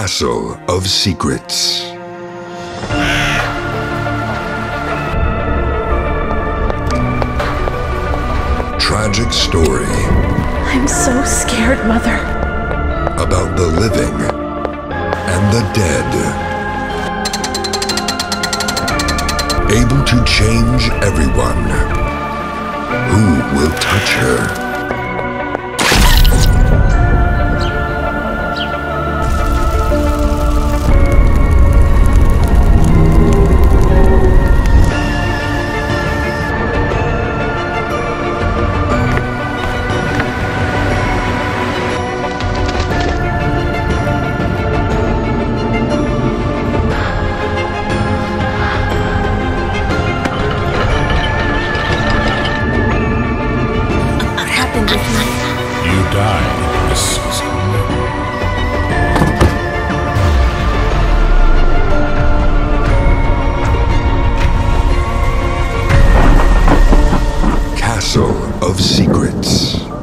Castle of Secrets. Tragic story I'm so scared, Mother. about the living and the dead. Able to change everyone. Who will touch her? You died, Miss Susan. Castle of Secrets.